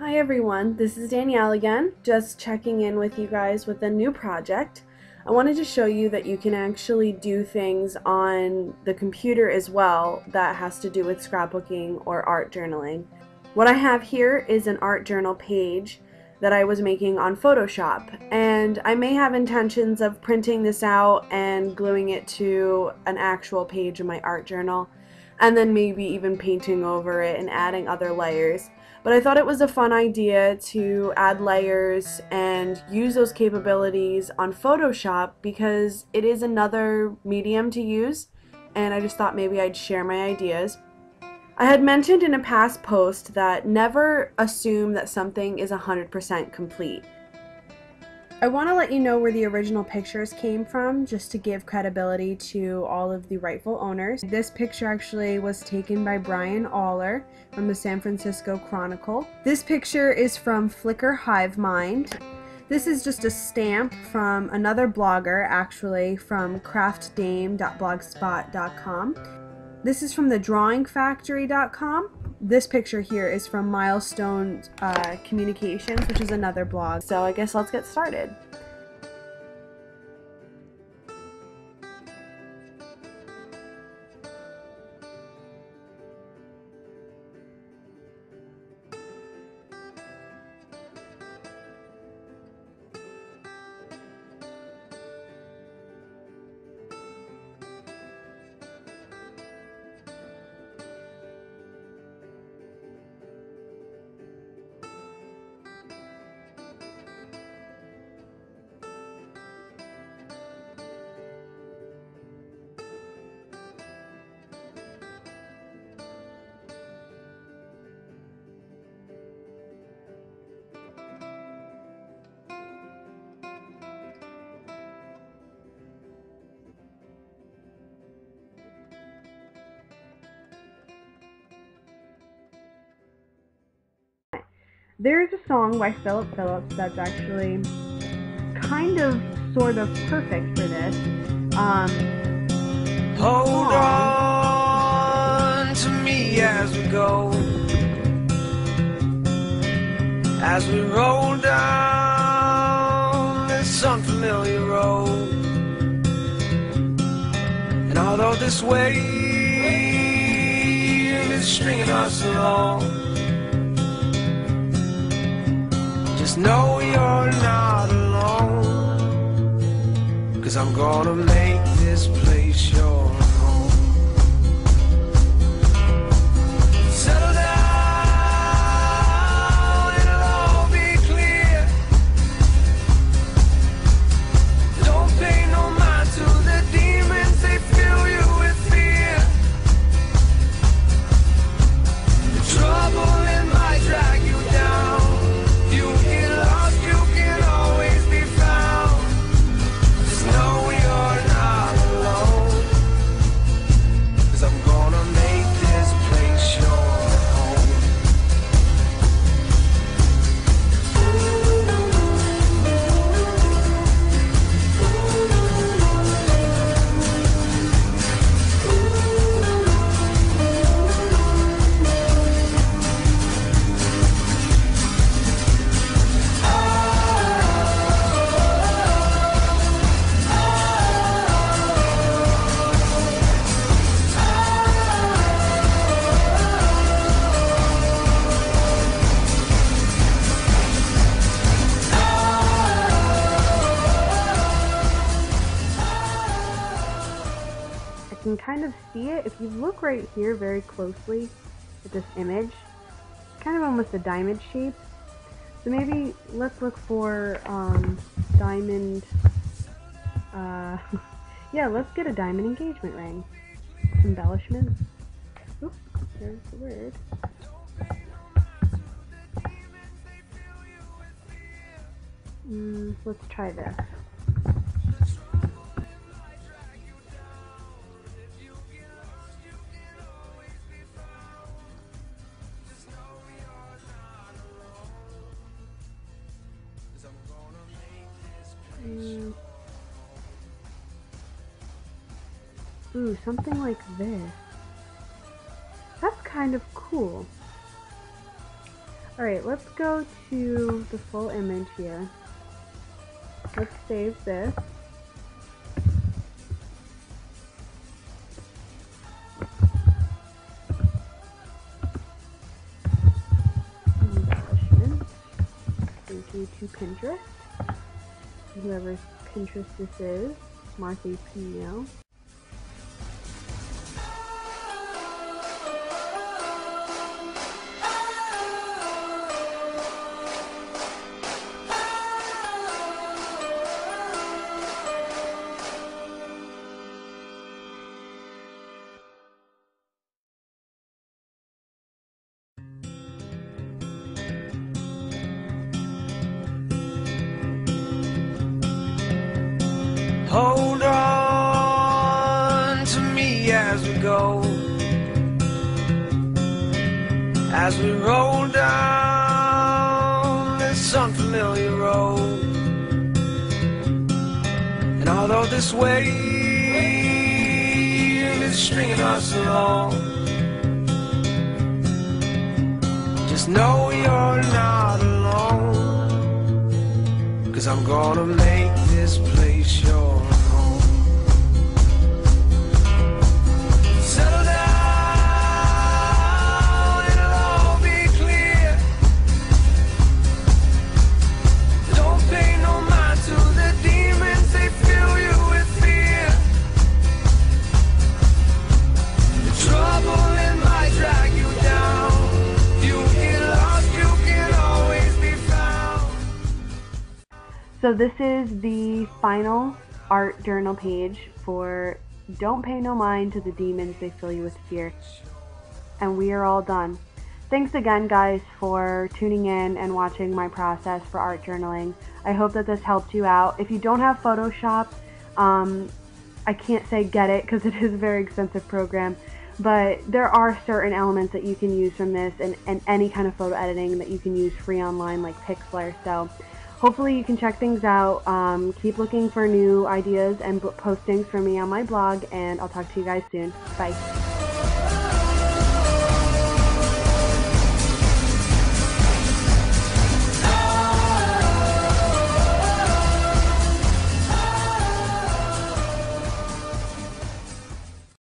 Hi everyone, this is Danielle again, just checking in with you guys with a new project. I wanted to show you that you can actually do things on the computer as well that has to do with scrapbooking or art journaling. What I have here is an art journal page that I was making on Photoshop and I may have intentions of printing this out and gluing it to an actual page in my art journal and then maybe even painting over it and adding other layers. But I thought it was a fun idea to add layers and use those capabilities on Photoshop because it is another medium to use and I just thought maybe I'd share my ideas. I had mentioned in a past post that never assume that something is 100% complete. I want to let you know where the original pictures came from just to give credibility to all of the rightful owners. This picture actually was taken by Bryan Oller from the San Francisco Chronicle. This picture is from Flickr Hive Mind. This is just a stamp from another blogger actually from craftydame.blogspot.com. This is from the drawingfactory.com this picture here is from Milestone uh, Communications, which is another blog. So I guess let's get started. There's a song by Phillip Phillips that's actually kind of sort of perfect for this. Um, Hold on to me as we go. As we roll down this unfamiliar road. And although this wave is stringing us along. Just know you're not alone. Cause I'm gonna make this place your can kind of see it. If you look right here very closely at this image, it's kind of almost a diamond shape. So maybe let's look for um, diamond. Uh, yeah, let's get a diamond engagement ring. Embellishment. Oops, there's the word. Mm, let's try this. Ooh, something like this. That's kind of cool. Alright, let's go to the full image here. Let's save this. Thank you to Pinterest. Whoever Pinterest this is, Martha Pino. Hold on to me as we go. As we roll down this unfamiliar road. And although this wave is stringing us along, just know you're not alone. Cause I'm gonna make this place your So this is the final art journal page for Don't Pay No Mind to the Demons They Fill You With Fear. And we are all done. Thanks again guys for tuning in and watching my process for art journaling. I hope that this helped you out. If you don't have Photoshop, um, I can't say get it because it is a very expensive program, but there are certain elements that you can use from this and, and any kind of photo editing that you can use free online like Pixlr. So hopefully you can check things out. Um, keep looking for new ideas and postings for me on my blog, and I'll talk to you guys soon. Bye.